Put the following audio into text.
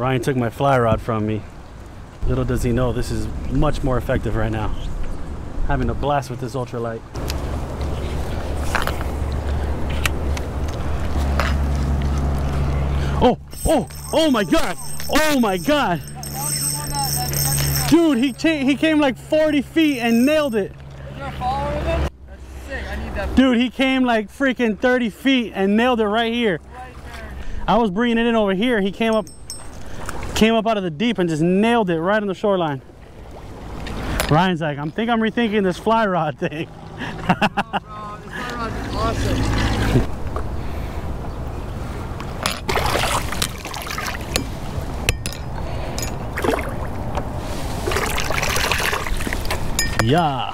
Ryan took my fly rod from me. Little does he know this is much more effective right now. Having a blast with this ultralight. Oh, oh, oh my god! Oh my god! Dude, he, he came like 40 feet and nailed it. Dude, he came like freaking 30 feet and nailed it right here. I was bringing it in over here. He came up, came up out of the deep and just nailed it right on the shoreline. Ryan's like, I'm think I'm rethinking this fly rod thing. Yeah.